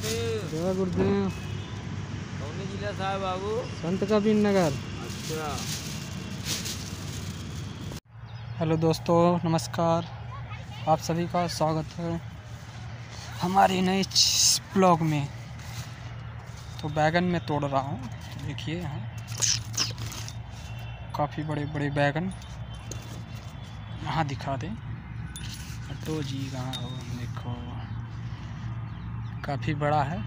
गुरुदेव। जय गुरुदेव। कौन जिला साहब बाबू? संत कबीर नगर। अच्छा। हेलो दोस्तों नमस्कार। आप सभी का स्वागत है हमारे नए ब्लॉग में। तो बैगन में तोड़ रहा हूँ देखिए यहाँ। काफ़ी बड़े बड़े बैगन। यहाँ दिखा दें। तो जी कहाँ हो देखो। काफ़ी बड़ा है।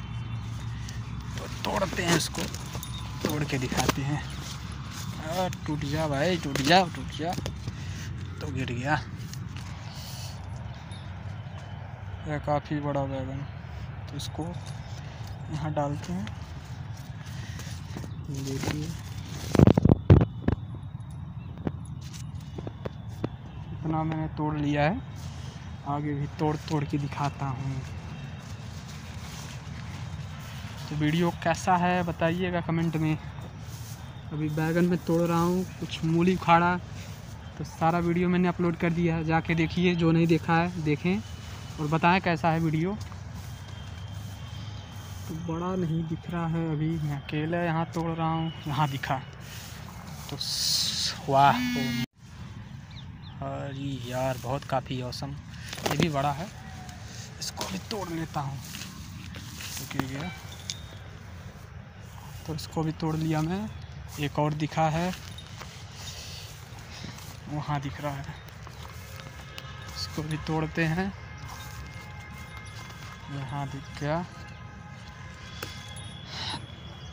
तो तोड़ते हैं इसको। तोड़ के दिखाते हैं। आ, टूट जा भाई टूट जा टूट जा। तो गिर गया। यह काफ़ी बड़ा बैगन। तो इसको यहाँ डालते हैं। देखिए। इतना मैंने तोड़ लिया है। आगे भी तोड़ तोड़ के दिखाता हूँ। तो वीडियो कैसा है बताइएगा कमेंट में। अभी बैगन में तोड़ रहा हूँ, कुछ मूली उखाड़ा तो सारा वीडियो मैंने अपलोड कर दिया है। जाके देखिए, जो नहीं देखा है, देखें और बताएँ कैसा है वीडियो। तो बड़ा नहीं दिख रहा है अभी, मैं अकेला यहाँ तोड़ रहा हूँ, यहाँ दिखा। तो वाह अरे यार बहुत काफ़ी औसम ये भी बड़ा है। इसको भी तोड़ लेता हूँ। तो गया। तो इसको भी तोड़ लिया मैं। एक और दिखा है। वहाँ दिख रहा है। इसको भी तोड़ते हैं। यहाँ दिख गया।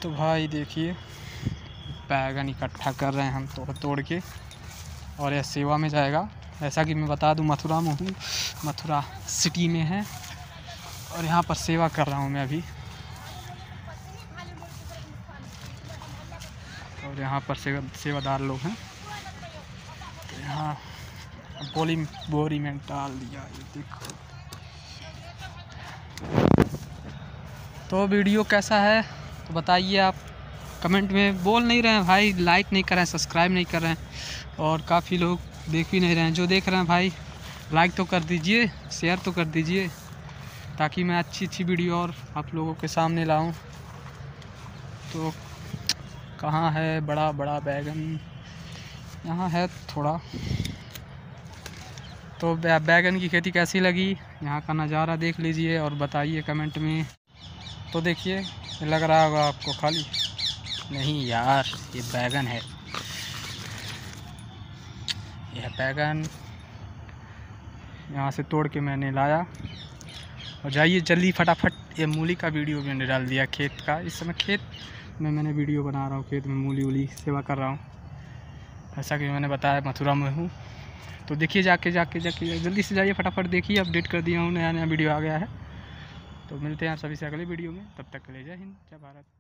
तो भाई देखिए, बैगन इकट्ठा कर रहे हैं हम तोड़ तोड़ के। और यह सेवा में जाएगा। ऐसा कि मैं बता दूँ, मथुरा में हूँ। मथुरा सिटी में है। और यहाँ पर सेवा कर रहा हूँ मैं अभी। और यहाँ पर सेवा, सेवादार लोग हैं। तो यहाँ बोली बोरी में डाल दिया, ये देखो। तो वीडियो कैसा है तो बताइए आप। कमेंट में बोल नहीं रहे हैं भाई लाइक नहीं कर रहे हैं सब्सक्राइब नहीं कर रहे हैं। और काफ़ी लोग देख भी नहीं रहे हैं। जो देख रहे हैं भाई लाइक तो कर दीजिए शेयर तो कर दीजिए, ताकि मैं अच्छी अच्छी वीडियो और आप लोगों के सामने लाऊं। तो कहाँ है बड़ा बड़ा बैगन? यहाँ है थोड़ा। तो बैगन की खेती कैसी लगी? यहाँ का नज़ारा देख लीजिए और बताइए कमेंट में। तो देखिए, लग रहा होगा आपको खाली। नहीं यार, ये बैगन है। यह बैगन यहाँ से तोड़ के मैंने लाया। और जाइए जल्दी फटाफट, ये मूली का वीडियो मैंने डाल दिया खेत का। इस समय खेत में मैंने वीडियो बना रहा हूँ, खेत में मूली उली सेवा कर रहा हूँ। ऐसा कि मैंने बताया, मथुरा में हूँ। तो देखिए जाके जाके जाके, जल्दी से जाइए, फटाफट देखिए, अपडेट कर दिया हूँ नया नया वीडियो आ गया है। तो मिलते हैं आप सभी से अगले वीडियो में, तब तक के लिए जय हिंद, जय भारत।